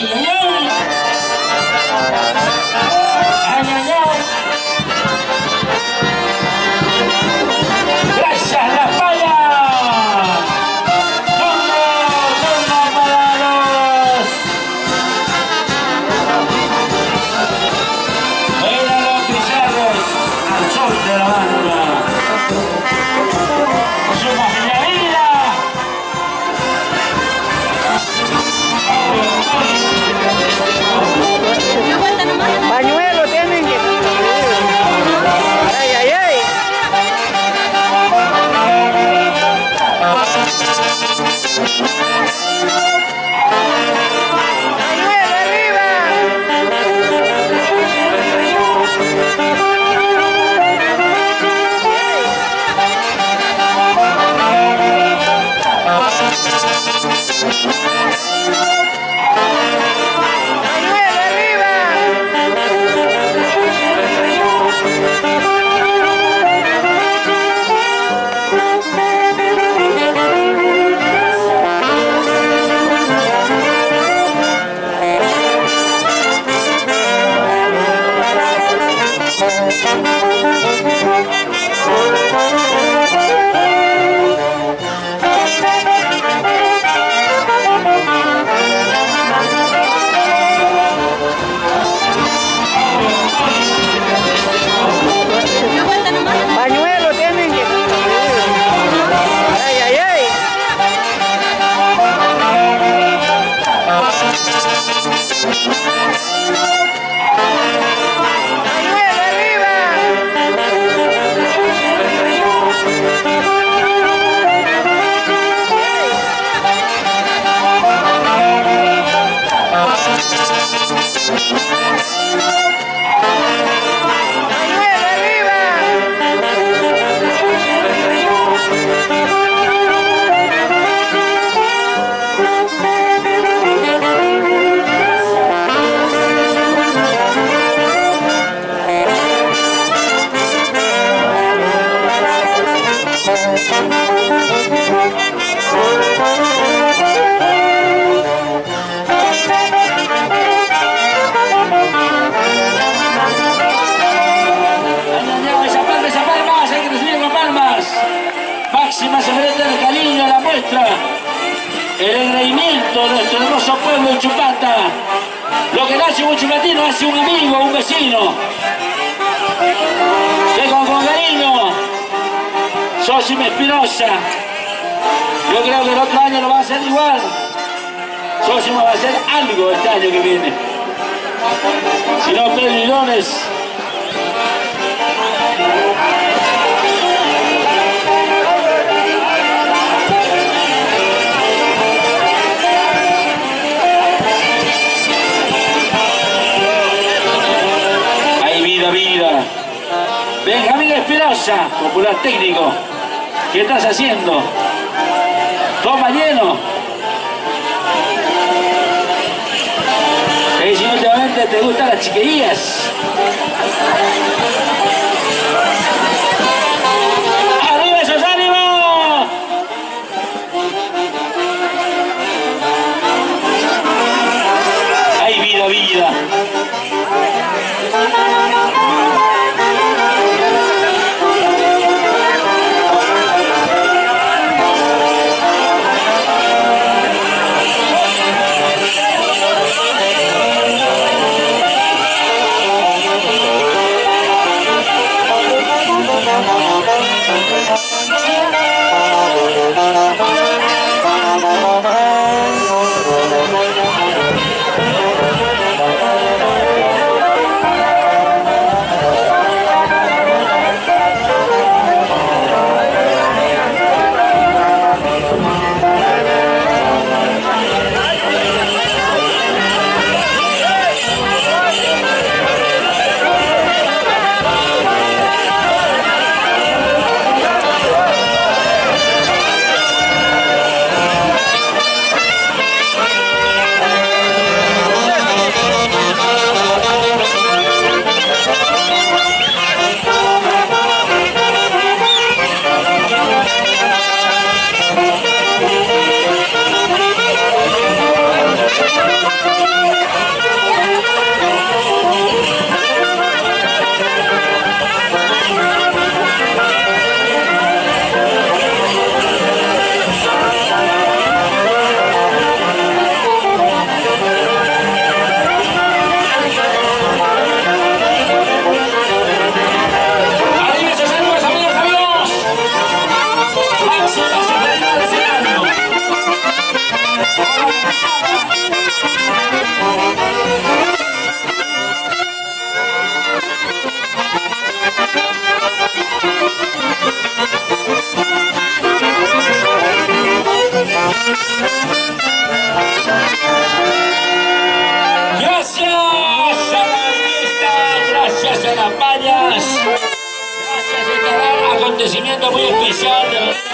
Yeah. De nuestro hermoso pueblo de Chupata. Lo que nace un chupatino hace un amigo, un vecino. Que con, cariño, Sosima Espinosa. Yo creo que el otro año lo va a hacer igual. Sosima va a hacer algo este año que viene. Si no, Pedro Benjamín Espinosa, popular técnico. ¿Qué estás haciendo? Toma lleno. Eh, si últimamente te gustan las chiquerías. Acontecimiento muy especial de.